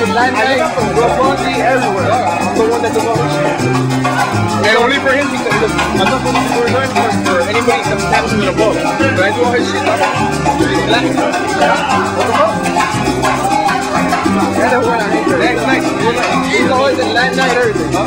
the limelight everywhere. I'm the one And only for him, because look, I'm not going to do nine for anybody that's captain in a book. But I do all his shit. Yeah, That's nice. He's always in limelight everything. Huh?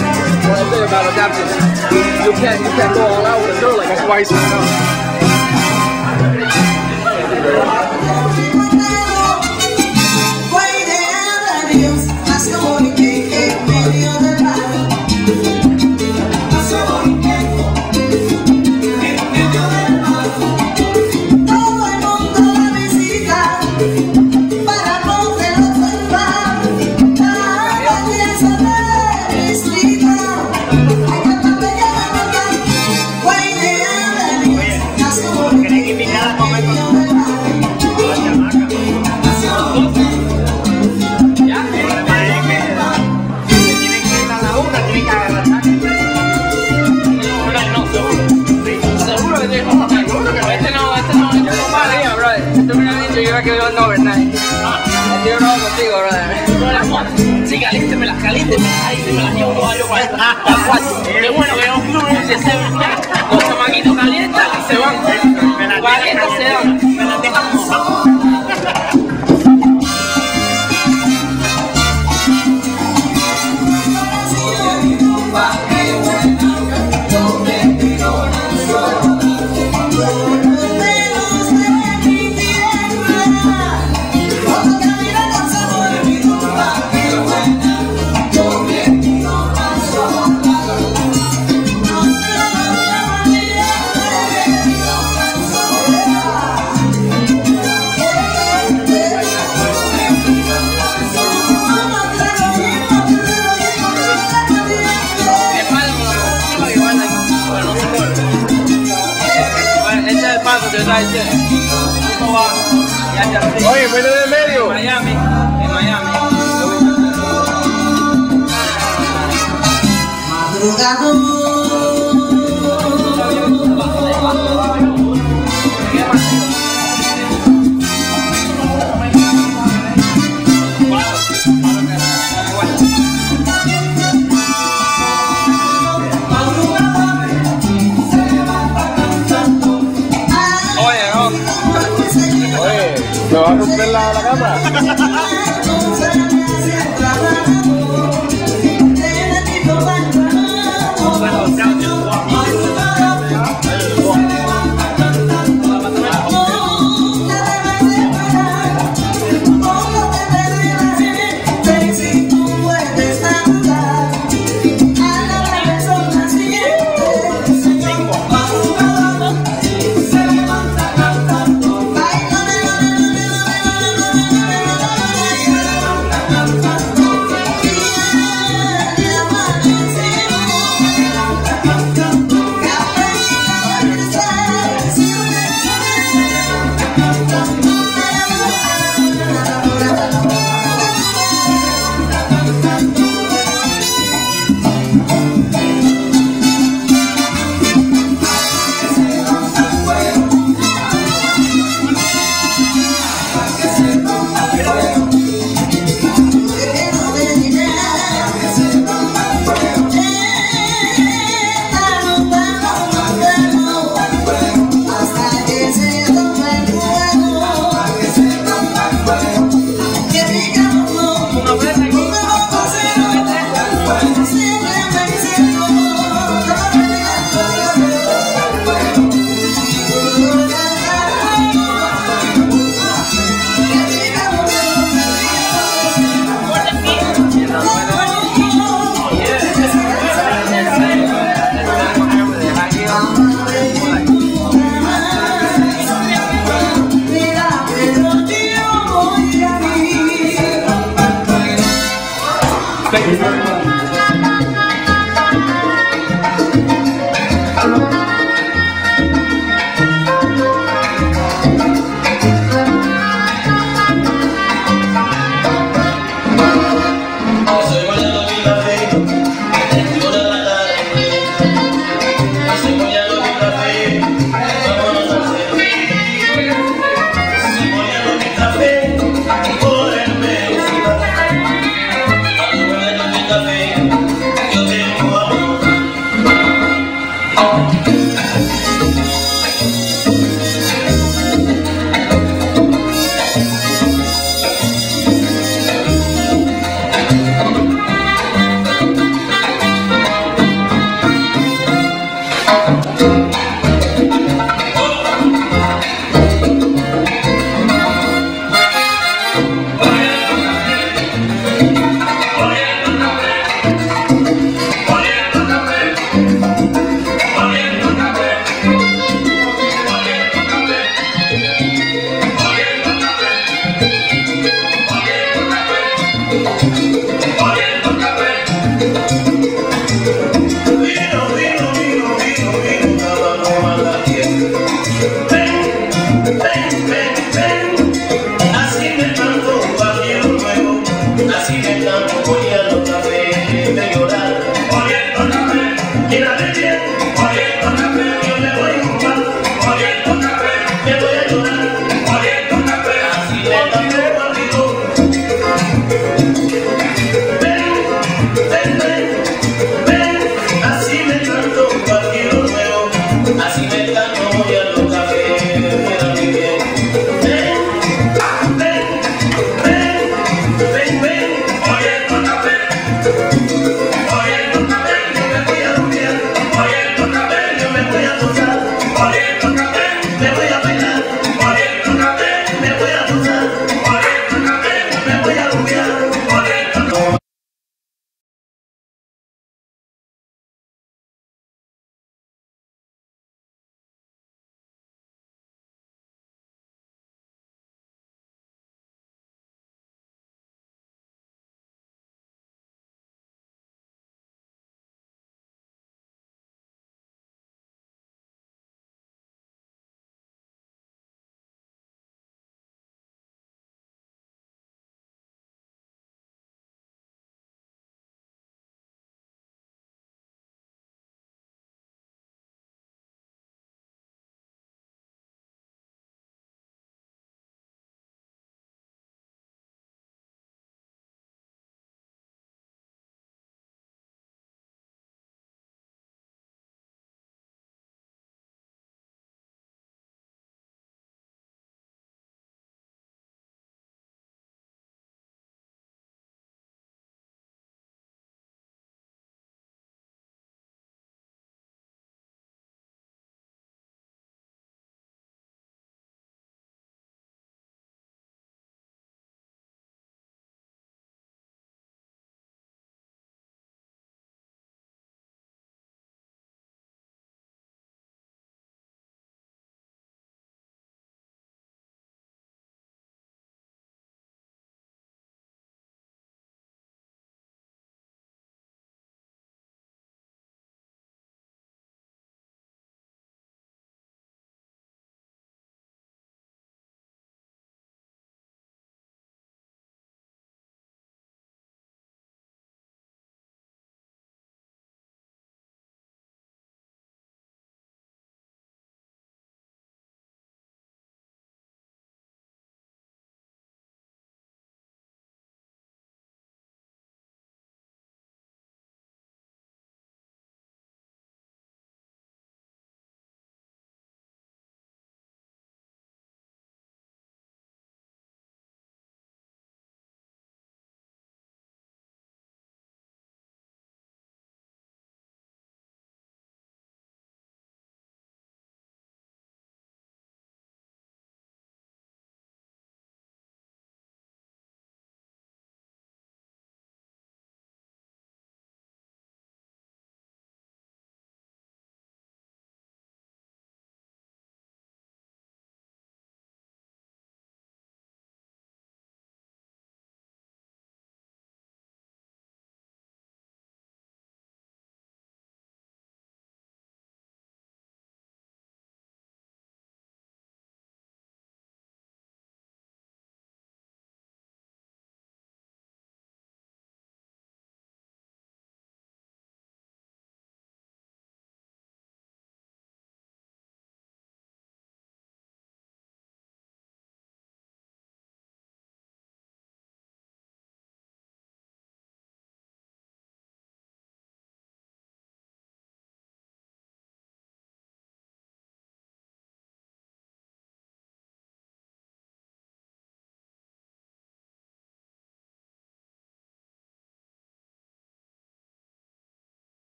What I say about adapting, you can't, you can't go all out with a girl like that. That's why he's not out. vamos contigo, me las caliente, me las llevo Qué bueno que un club se se Los chamaquitos caliente, y se van. Calientan se van. Oye, pues medio. En Miami, en Miami. Madrugado. berapa?